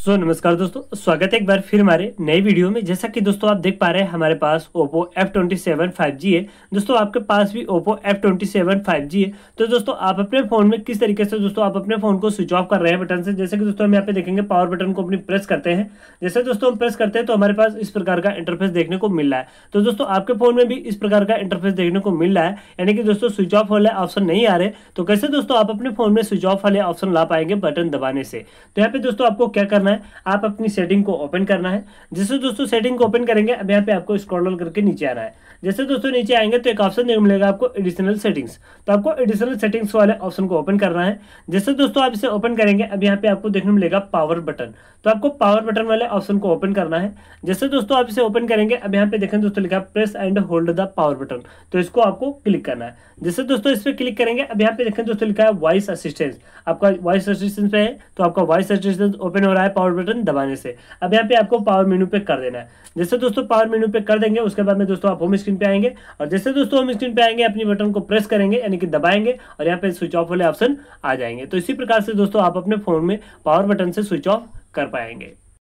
सो so, नमस्कार दोस्तों स्वागत है एक बार फिर हमारे नए वीडियो में। जैसा कि दोस्तों आप देख पा रहे हैं हमारे पास Oppo F27 5G है। दोस्तों आपके पास भी Oppo F27 5G है। तो दोस्तों आप अपने फ़ोन में किस तरीके से दोस्तों आप अपने फ़ोन को स्विच ऑफ़ कर रहे हैं बटन से? जैसे कि दोस्तों हम यहाँ पे देखेंगे पावर बटन को अपनी प्रेस करते हैं। जैसे दोस्तों हम प्रेस करते हैं तो हमारे पास इस प्रकार का इंटरफेस देखने को मिल रहा है। तो दोस्तों आपके फ़ोन में भी इस प्रकार का इंटरफेस देखने को मिल रहा है। यानी कि दोस्तों स्विच ऑफ़ वाले ऑप्शन नहीं आ रहे। तो कैसे दोस्तों आप अपने फ़ोन में स्विच ऑफ़ वाले ऑप्शन ला पाएँगे बटन दबाने से? तो यहाँ पे दोस्तों आपको क्या करना है, आप अपनी सेटिंग को ओपन करना है। जैसे दोस्तों सेटिंग को ओपन करेंगे, अब यहाँ पे आपको स्क्रॉल करके नीचे आना है। जैसे दोस्तों, नीचे आएँगे तो एक ऑप्शन देखने मिलेगा आपको एडिशनल सेटिंग्स तो आपको एडिशनल सेटिंग्स वाले ऑप्शन को ओपन करना है। जैसे दोस्तों, आप इसे ओपन करेंगे, अब यहाँ पे आपको देखने मिलेगा पावर बटन तो आपको पावर बटन वाले ऑप्शन को ओपन करना है। जैसे दोस्तों, आप इसे ओपन करेंगे, अब यहाँ पे देखें दोस्तों, लिखा press and hold the power button तो इसको आपको क्लिक करना है। जैसे दोस्तों, इस पर क्लिक करेंगे, अब यहाँ पे देखें दोस्तों, लिखा है वॉइस असिस्टेंस आपका वॉइस असिस्टेंस पे है तो आपका वॉइस असिस्टेंस ओपन हो रहा है पावर बटन दबाने से। अब यहाँ पे आपको पावर मेनू पे कर देना है। जैसे दोस्तों पावर मेनू पे कर देंगे, उसके बाद में दोस्तों आप होम स्क्रीन पे आएँगे। और जैसे दोस्तों होम स्क्रीन पे आएँगे, अपनी बटन को प्रेस करेंगे, यानी कि दबाएँगे, और यहाँ पे स्विच ऑफ़ वाले ऑप्शन आ जाएँगे। तो इसी प्रकार से दोस्तों आप अपने फ़ोन में पावर बटन से स्विच ऑफ़ कर पाएँगे।